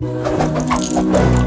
Música